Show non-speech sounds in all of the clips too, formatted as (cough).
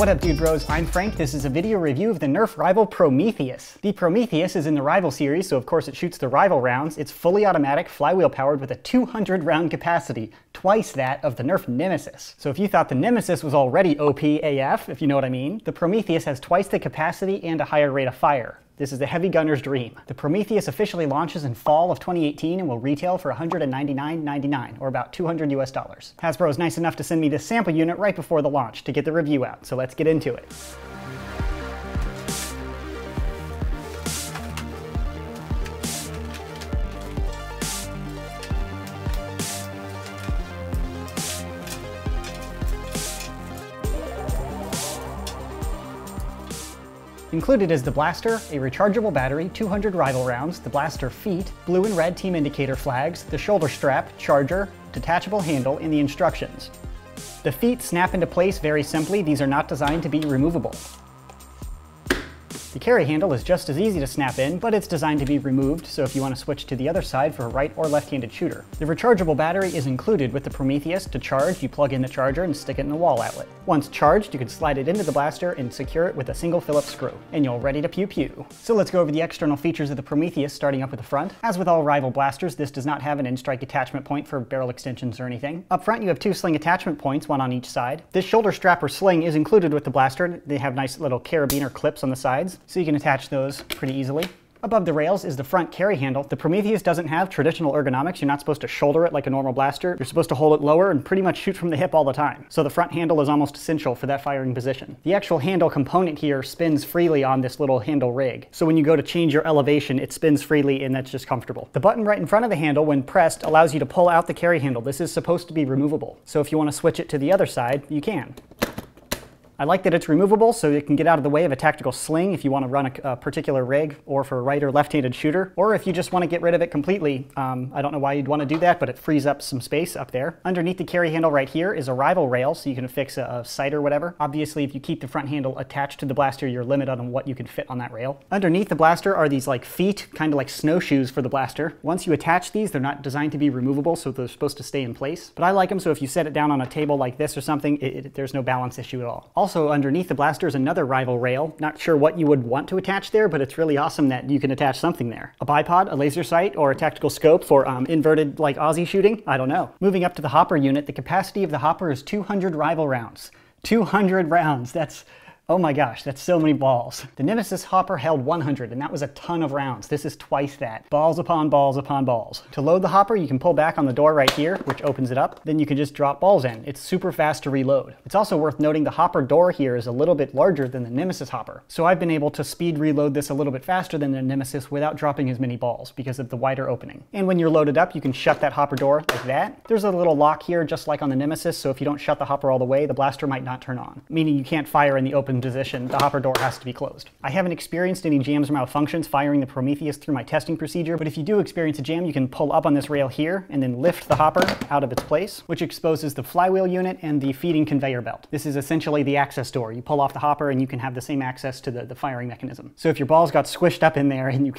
What up dude bros, I'm Frank. This is a video review of the Nerf rival Prometheus. The Prometheus is in the rival series, so of course it shoots the rival rounds. It's fully automatic, flywheel powered with a 200 round capacity, twice that of the Nerf Nemesis. So if you thought the Nemesis was already OP AF, if you know what I mean, the Prometheus has twice the capacity and a higher rate of fire. This is the heavy gunner's dream. The Prometheus officially launches in fall of 2018 and will retail for $199.99, or about 200 US dollars. Hasbro is nice enough to send me this sample unit right before the launch to get the review out, so let's get into it. Included is the blaster, a rechargeable battery, 200 rival rounds, the blaster feet, blue and red team indicator flags, the shoulder strap, charger, detachable handle, and the instructions. The feet snap into place very simply, these are not designed to be removable. The carry handle is just as easy to snap in, but it's designed to be removed, so if you want to switch to the other side for a right or left-handed shooter. The rechargeable battery is included with the Prometheus. To charge, you plug in the charger and stick it in the wall outlet. Once charged, you can slide it into the blaster and secure it with a single Phillips screw, and you're ready to pew pew. So let's go over the external features of the Prometheus, starting up with the front. As with all rival blasters, this does not have an N-Strike attachment point for barrel extensions or anything. Up front, you have two sling attachment points, one on each side. This shoulder strap or sling is included with the blaster. They have nice little carabiner clips on the sides so you can attach those pretty easily. Above the rails is the front carry handle. The Prometheus doesn't have traditional ergonomics. You're not supposed to shoulder it like a normal blaster. You're supposed to hold it lower and pretty much shoot from the hip all the time. So the front handle is almost essential for that firing position. The actual handle component here spins freely on this little handle rig. So when you go to change your elevation, it spins freely and that's just comfortable. The button right in front of the handle, when pressed, allows you to pull out the carry handle. This is supposed to be removable. So if you want to switch it to the other side, you can. I like that it's removable so it can get out of the way of a tactical sling if you want to run a, a particular rig or for a right or left-handed shooter, or if you just want to get rid of it completely. Um, I don't know why you'd want to do that, but it frees up some space up there. Underneath the carry handle right here is a rival rail, so you can affix a, a sight or whatever. Obviously, if you keep the front handle attached to the blaster, you're limited on what you can fit on that rail. Underneath the blaster are these like feet, kind of like snowshoes for the blaster. Once you attach these, they're not designed to be removable, so they're supposed to stay in place. But I like them, so if you set it down on a table like this or something, it, it, there's no balance issue at all. Also, also, underneath the blaster is another rival rail. Not sure what you would want to attach there, but it's really awesome that you can attach something there. A bipod, a laser sight, or a tactical scope for um, inverted like Aussie shooting? I don't know. Moving up to the hopper unit, the capacity of the hopper is 200 rival rounds. 200 rounds, that's Oh my gosh, that's so many balls. The Nemesis hopper held 100, and that was a ton of rounds. This is twice that. Balls upon balls upon balls. To load the hopper, you can pull back on the door right here, which opens it up. Then you can just drop balls in. It's super fast to reload. It's also worth noting the hopper door here is a little bit larger than the Nemesis hopper. So I've been able to speed reload this a little bit faster than the Nemesis without dropping as many balls because of the wider opening. And when you're loaded up, you can shut that hopper door like that. There's a little lock here, just like on the Nemesis, so if you don't shut the hopper all the way, the blaster might not turn on, meaning you can't fire in the open position. The hopper door has to be closed. I haven't experienced any jams or malfunctions firing the Prometheus through my testing procedure, but if you do experience a jam, you can pull up on this rail here and then lift the hopper out of its place, which exposes the flywheel unit and the feeding conveyor belt. This is essentially the access door. You pull off the hopper and you can have the same access to the, the firing mechanism. So if your balls got squished up in there and you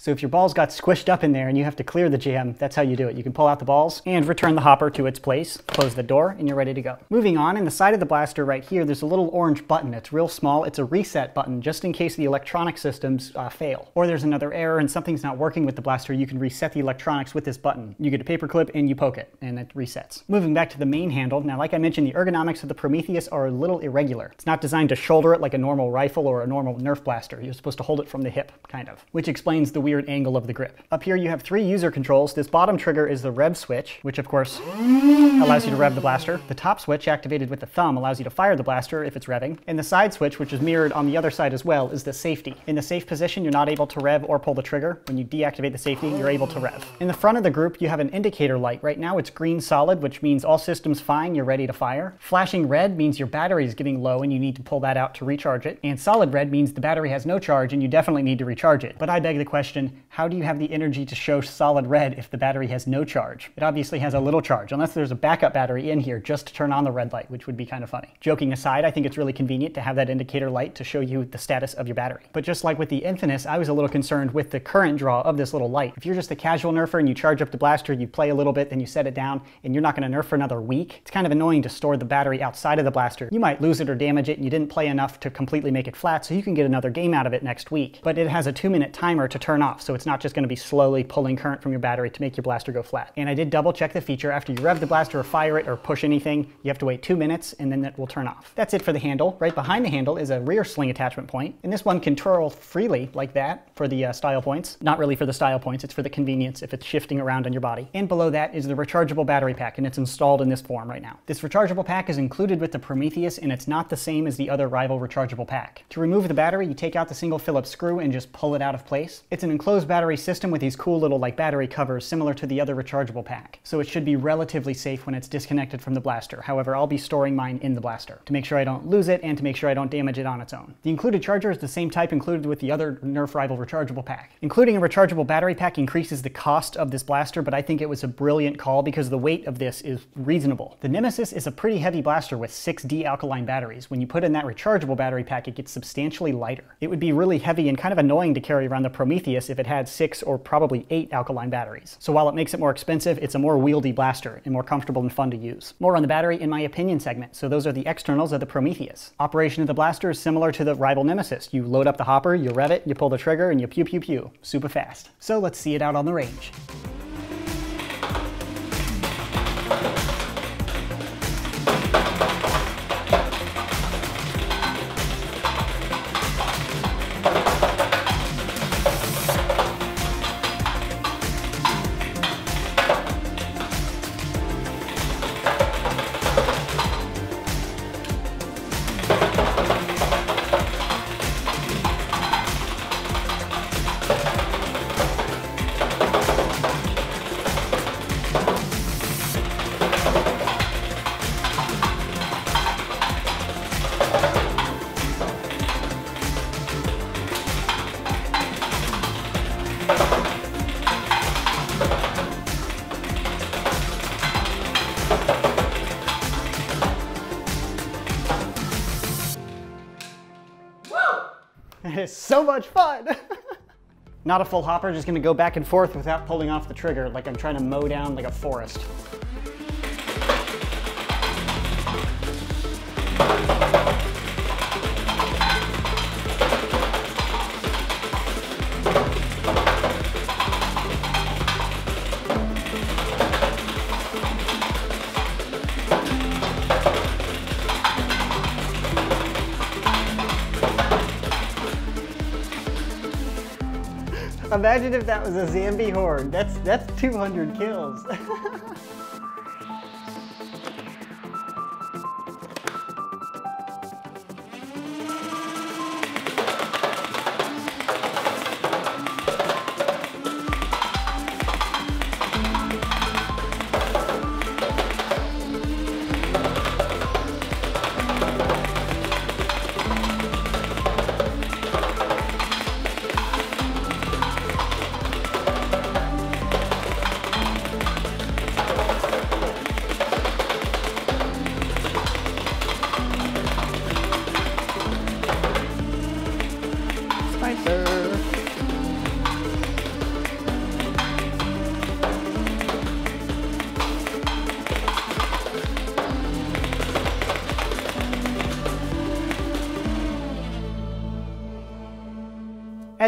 so if your balls got squished up in there and you have to clear the jam, that's how you do it. You can pull out the balls and return the hopper to its place, close the door, and you're ready to go. Moving on, in the side of the blaster right here, there's a little orange button. It's real small. It's a reset button, just in case the electronic systems uh, fail. Or there's another error and something's not working with the blaster, you can reset the electronics with this button. You get a paper clip and you poke it, and it resets. Moving back to the main handle, now like I mentioned, the ergonomics of the Prometheus are a little irregular. It's not designed to shoulder it like a normal rifle or a normal Nerf blaster. You're supposed to hold it from the hip, kind of, which explains the weird angle of the grip. Up here you have three user controls. This bottom trigger is the rev switch, which of course allows you to rev the blaster. The top switch, activated with the thumb, allows you to fire the blaster if it's revving. And the side switch, which is mirrored on the other side as well, is the safety. In the safe position, you're not able to rev or pull the trigger. When you deactivate the safety, you're able to rev. In the front of the group, you have an indicator light. Right now it's green solid, which means all systems fine, you're ready to fire. Flashing red means your battery is getting low and you need to pull that out to recharge it. And solid red means the battery has no charge and you definitely need to recharge it. But I beg the question, question, how do you have the energy to show solid red if the battery has no charge? It obviously has a little charge, unless there's a backup battery in here just to turn on the red light, which would be kind of funny. Joking aside, I think it's really convenient to have that indicator light to show you the status of your battery. But just like with the Infinus, I was a little concerned with the current draw of this little light. If you're just a casual nerfer and you charge up the blaster, you play a little bit, then you set it down, and you're not going to nerf for another week, it's kind of annoying to store the battery outside of the blaster. You might lose it or damage it, and you didn't play enough to completely make it flat, so you can get another game out of it next week. But it has a two minute timer to turn off, so it's not just going to be slowly pulling current from your battery to make your blaster go flat. And I did double check the feature. After you rev the blaster or fire it or push anything, you have to wait two minutes and then it will turn off. That's it for the handle. Right behind the handle is a rear sling attachment point, and this one can twirl freely like that for the uh, style points. Not really for the style points, it's for the convenience if it's shifting around on your body. And below that is the rechargeable battery pack, and it's installed in this form right now. This rechargeable pack is included with the Prometheus, and it's not the same as the other rival rechargeable pack. To remove the battery, you take out the single Phillips screw and just pull it out of place. It's an enclosed battery system with these cool little like battery covers similar to the other rechargeable pack. So it should be relatively safe when it's disconnected from the blaster. However, I'll be storing mine in the blaster to make sure I don't lose it and to make sure I don't damage it on its own. The included charger is the same type included with the other Nerf Rival rechargeable pack. Including a rechargeable battery pack increases the cost of this blaster, but I think it was a brilliant call because the weight of this is reasonable. The Nemesis is a pretty heavy blaster with 6D alkaline batteries. When you put in that rechargeable battery pack, it gets substantially lighter. It would be really heavy and kind of annoying to carry around the Prometheus if it had six or probably eight alkaline batteries. So while it makes it more expensive, it's a more wieldy blaster and more comfortable and fun to use. More on the battery in my opinion segment, so those are the externals of the Prometheus. Operation of the blaster is similar to the rival Nemesis. You load up the hopper, you rev it, you pull the trigger, and you pew pew pew. Super fast. So let's see it out on the range. It's so much fun. (laughs) Not a full hopper, just gonna go back and forth without pulling off the trigger like I'm trying to mow down like a forest. Imagine if that was a Zambi horde. That's that's 200 kills. (laughs)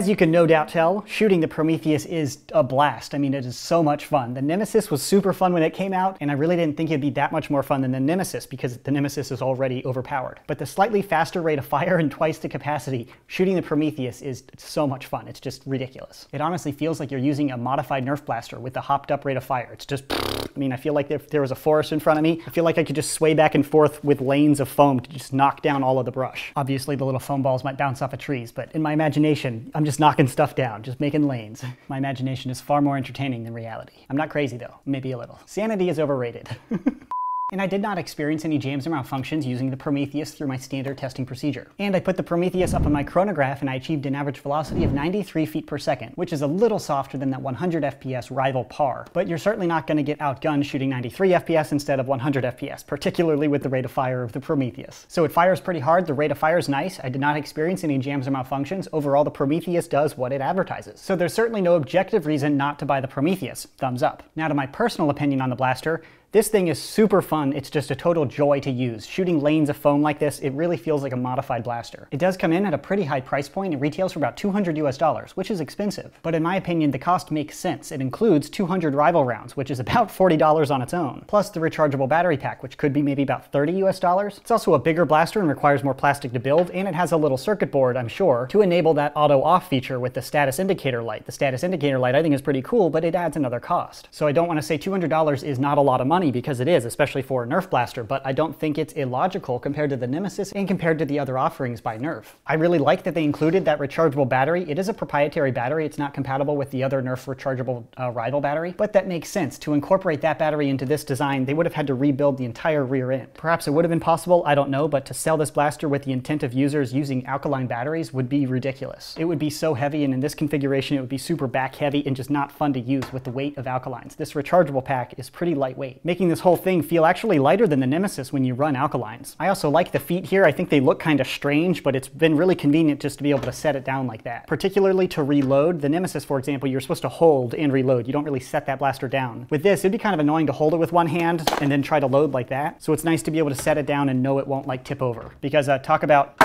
As you can no doubt tell, shooting the Prometheus is a blast. I mean, it is so much fun. The Nemesis was super fun when it came out, and I really didn't think it'd be that much more fun than the Nemesis because the Nemesis is already overpowered. But the slightly faster rate of fire and twice the capacity, shooting the Prometheus is so much fun. It's just ridiculous. It honestly feels like you're using a modified Nerf blaster with the hopped up rate of fire. It's just, I mean, I feel like if there was a forest in front of me, I feel like I could just sway back and forth with lanes of foam to just knock down all of the brush. Obviously, the little foam balls might bounce off of trees, but in my imagination, I'm just knocking stuff down, just making lanes. My imagination is far more entertaining than reality. I'm not crazy though, maybe a little. Sanity is overrated. (laughs) And I did not experience any jams or malfunctions using the Prometheus through my standard testing procedure. And I put the Prometheus up on my chronograph and I achieved an average velocity of 93 feet per second, which is a little softer than that 100 FPS rival par. But you're certainly not going to get outgunned shooting 93 FPS instead of 100 FPS, particularly with the rate of fire of the Prometheus. So it fires pretty hard, the rate of fire is nice, I did not experience any jams or malfunctions. Overall, the Prometheus does what it advertises. So there's certainly no objective reason not to buy the Prometheus. Thumbs up. Now to my personal opinion on the blaster, this thing is super fun. It's just a total joy to use. Shooting lanes of foam like this, it really feels like a modified blaster. It does come in at a pretty high price point. It retails for about 200 US dollars, which is expensive. But in my opinion, the cost makes sense. It includes 200 rival rounds, which is about $40 on its own, plus the rechargeable battery pack, which could be maybe about 30 US dollars. It's also a bigger blaster and requires more plastic to build, and it has a little circuit board, I'm sure, to enable that auto off feature with the status indicator light. The status indicator light I think is pretty cool, but it adds another cost. So I don't want to say $200 is not a lot of money because it is, especially for a Nerf blaster, but I don't think it's illogical compared to the Nemesis and compared to the other offerings by Nerf. I really like that they included that rechargeable battery. It is a proprietary battery. It's not compatible with the other Nerf rechargeable uh, rival battery, but that makes sense. To incorporate that battery into this design, they would have had to rebuild the entire rear end. Perhaps it would have been possible, I don't know, but to sell this blaster with the intent of users using alkaline batteries would be ridiculous. It would be so heavy, and in this configuration, it would be super back heavy and just not fun to use with the weight of alkalines. This rechargeable pack is pretty lightweight, making this whole thing feel actually lighter than the Nemesis when you run alkalines. I also like the feet here. I think they look kind of strange, but it's been really convenient just to be able to set it down like that. Particularly to reload. The Nemesis, for example, you're supposed to hold and reload. You don't really set that blaster down. With this, it'd be kind of annoying to hold it with one hand and then try to load like that. So it's nice to be able to set it down and know it won't like tip over. Because uh, talk about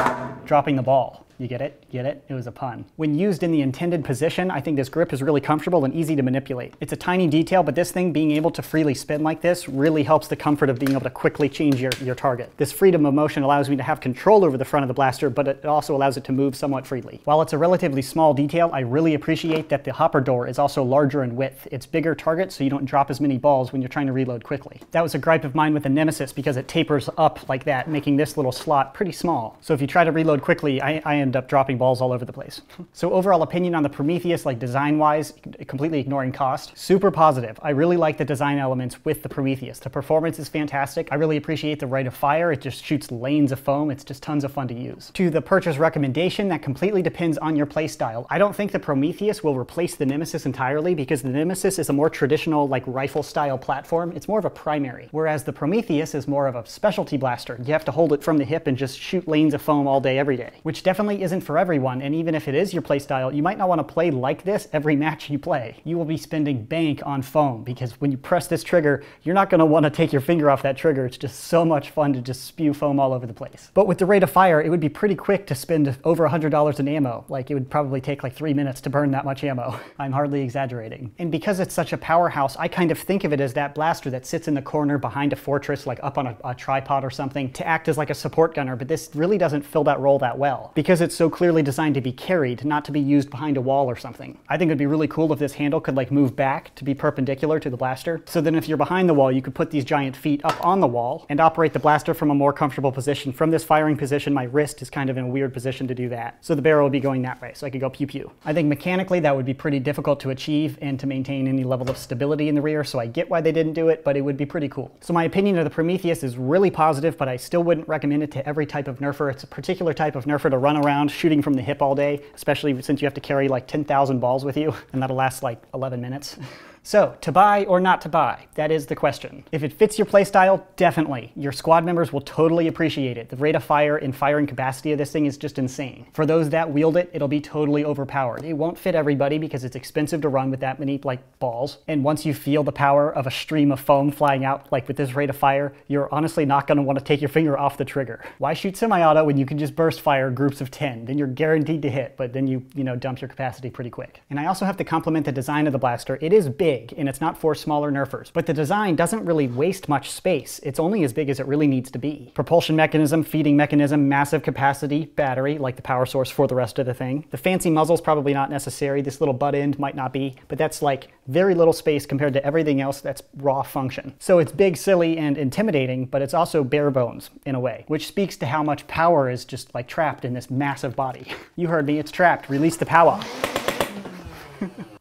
dropping the ball. You get it? Get it? It was a pun. When used in the intended position, I think this grip is really comfortable and easy to manipulate. It's a tiny detail, but this thing being able to freely spin like this really helps the comfort of being able to quickly change your, your target. This freedom of motion allows me to have control over the front of the blaster, but it also allows it to move somewhat freely. While it's a relatively small detail, I really appreciate that the hopper door is also larger in width. It's bigger target, so you don't drop as many balls when you're trying to reload quickly. That was a gripe of mine with the Nemesis because it tapers up like that, making this little slot pretty small. So if you try to reload quickly, I, I end up dropping balls all over the place. (laughs) so overall opinion on the Prometheus, like design-wise, completely ignoring cost, super positive. I really like the design elements with the Prometheus. The performance is fantastic. I really appreciate the rate of fire. It just shoots lanes of foam. It's just tons of fun to use. To the purchase recommendation, that completely depends on your playstyle. I don't think the Prometheus will replace the Nemesis entirely because the Nemesis is a more traditional, like rifle-style platform. It's more of a primary, whereas the Prometheus is more of a specialty blaster. You have to hold it from the hip and just shoot lanes of foam all day, every day, which definitely isn't for everyone, and even if it is your playstyle, you might not want to play like this every (laughs) match you play. You will be spending bank on foam, because when you press this trigger, you're not going to want to take your finger off that trigger. It's just so much fun to just spew foam all over the place. But with the rate of fire, it would be pretty quick to spend over $100 in ammo. Like, it would probably take like three minutes to burn that much ammo. (laughs) I'm hardly exaggerating. And because it's such a powerhouse, I kind of think of it as that blaster that sits in the corner behind a fortress, like up on a, a tripod or something, to act as like a support gunner, but this really doesn't fill that role that well. Because it's so clearly designed to be carried, not to be used behind a wall or something. I think it'd be really cool if this handle could like move back to be perpendicular to the blaster. So then if you're behind the wall, you could put these giant feet up on the wall and operate the blaster from a more comfortable position. From this firing position, my wrist is kind of in a weird position to do that. So the barrel would be going that way, so I could go pew pew. I think mechanically that would be pretty difficult to achieve and to maintain any level of stability in the rear, so I get why they didn't do it, but it would be pretty cool. So my opinion of the Prometheus is really positive, but I still wouldn't recommend it to every type of nerfer. It's a particular type of nerfer to run around shooting from the hip all day, especially since you have to carry like 10,000 balls with you, and that'll last like 11 minutes. (laughs) So, to buy or not to buy? That is the question. If it fits your playstyle, definitely. Your squad members will totally appreciate it. The rate of fire and firing capacity of this thing is just insane. For those that wield it, it'll be totally overpowered. It won't fit everybody because it's expensive to run with that many like balls. And once you feel the power of a stream of foam flying out like with this rate of fire, you're honestly not going to want to take your finger off the trigger. Why shoot semi-auto when you can just burst fire groups of 10? Then you're guaranteed to hit, but then you, you know, dump your capacity pretty quick. And I also have to compliment the design of the blaster. It is big big and it's not for smaller nerfers. But the design doesn't really waste much space. It's only as big as it really needs to be. Propulsion mechanism, feeding mechanism, massive capacity, battery, like the power source for the rest of the thing. The fancy muzzle's probably not necessary. This little butt end might not be, but that's like very little space compared to everything else that's raw function. So it's big, silly, and intimidating, but it's also bare bones in a way, which speaks to how much power is just like trapped in this massive body. (laughs) You heard me, it's trapped. Release the power.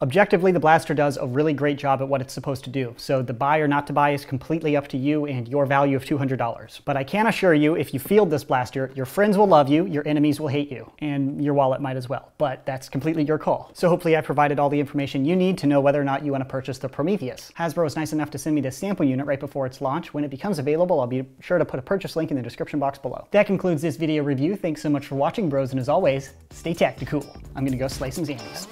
Objectively, the blaster does a really great job at what it's supposed to do, so the buy or not to buy is completely up to you and your value of $200. But I can assure you, if you field this blaster, your friends will love you, your enemies will hate you, and your wallet might as well. But that's completely your call. So hopefully I provided all the information you need to know whether or not you want to purchase the Prometheus. Hasbro was nice enough to send me this sample unit right before its launch. When it becomes available, I'll be sure to put a purchase link in the description box below. That concludes this video review. Thanks so much for watching, bros, and as always, stay tactical. I'm gonna go slay some zombies.